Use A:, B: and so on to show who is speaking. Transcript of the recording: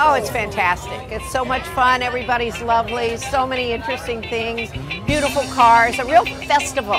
A: Oh, it's fantastic. It's so much fun. Everybody's lovely. So many interesting things. Beautiful cars. A real festival.